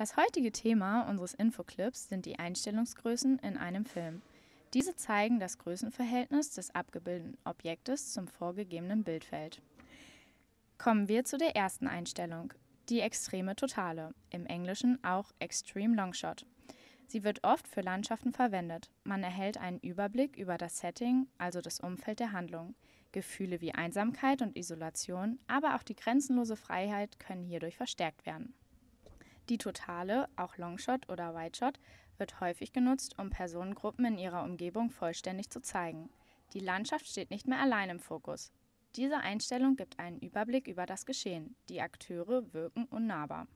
Das heutige Thema unseres Infoclips sind die Einstellungsgrößen in einem Film. Diese zeigen das Größenverhältnis des abgebildeten Objektes zum vorgegebenen Bildfeld. Kommen wir zu der ersten Einstellung, die extreme Totale, im Englischen auch Extreme Longshot. Sie wird oft für Landschaften verwendet. Man erhält einen Überblick über das Setting, also das Umfeld der Handlung. Gefühle wie Einsamkeit und Isolation, aber auch die grenzenlose Freiheit können hierdurch verstärkt werden. Die totale, auch Longshot oder Wideshot, wird häufig genutzt, um Personengruppen in ihrer Umgebung vollständig zu zeigen. Die Landschaft steht nicht mehr allein im Fokus. Diese Einstellung gibt einen Überblick über das Geschehen. Die Akteure wirken unnahbar.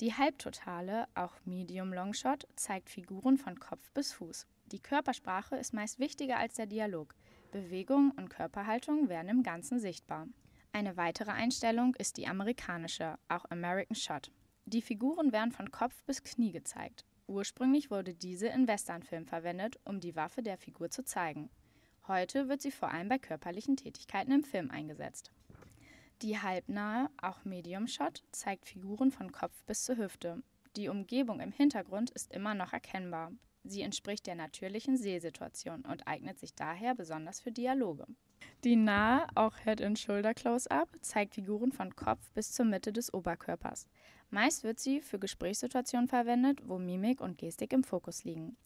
Die Halbtotale, auch Medium Longshot, zeigt Figuren von Kopf bis Fuß. Die Körpersprache ist meist wichtiger als der Dialog. Bewegung und Körperhaltung werden im Ganzen sichtbar. Eine weitere Einstellung ist die amerikanische, auch American Shot. Die Figuren werden von Kopf bis Knie gezeigt. Ursprünglich wurde diese in Westernfilmen verwendet, um die Waffe der Figur zu zeigen. Heute wird sie vor allem bei körperlichen Tätigkeiten im Film eingesetzt. Die halbnahe, auch Medium Shot, zeigt Figuren von Kopf bis zur Hüfte. Die Umgebung im Hintergrund ist immer noch erkennbar. Sie entspricht der natürlichen Sehsituation und eignet sich daher besonders für Dialoge. Die nahe, auch Head-and-Shoulder-Close-Up, zeigt Figuren von Kopf bis zur Mitte des Oberkörpers. Meist wird sie für Gesprächssituationen verwendet, wo Mimik und Gestik im Fokus liegen.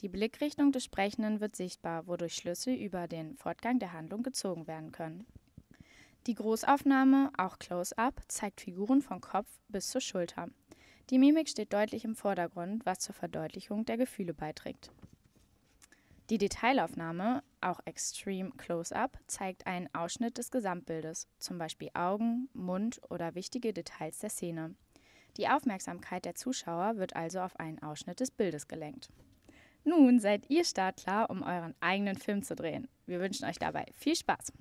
Die Blickrichtung des Sprechenden wird sichtbar, wodurch Schlüsse über den Fortgang der Handlung gezogen werden können. Die Großaufnahme, auch Close-up, zeigt Figuren von Kopf bis zur Schulter. Die Mimik steht deutlich im Vordergrund, was zur Verdeutlichung der Gefühle beiträgt. Die Detailaufnahme, auch Extreme Close-up, zeigt einen Ausschnitt des Gesamtbildes, zum Beispiel Augen, Mund oder wichtige Details der Szene. Die Aufmerksamkeit der Zuschauer wird also auf einen Ausschnitt des Bildes gelenkt. Nun seid ihr startklar, um euren eigenen Film zu drehen. Wir wünschen euch dabei viel Spaß.